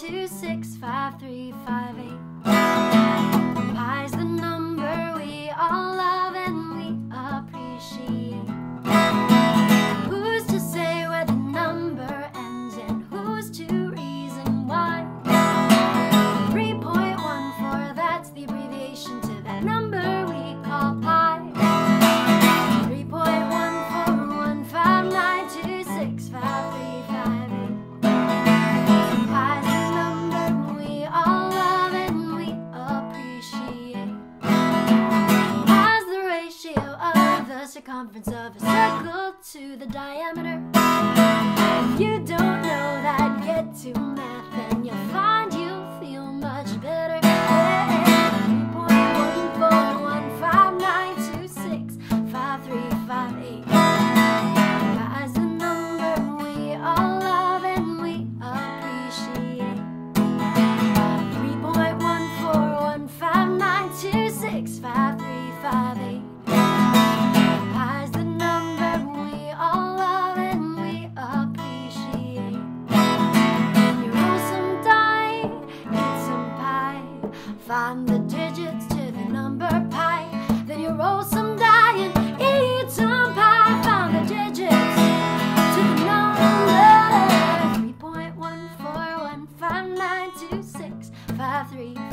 two six five three five eight. Pi's the number we all love and we appreciate. Who's to say where the number ends and who's to reason why? 3.14, that's the abbreviation to that number circumference of a circle to the diameter. Find the digits to the number pi. Then you roll some die and eat some pie. Find the digits to the number 3.141592653.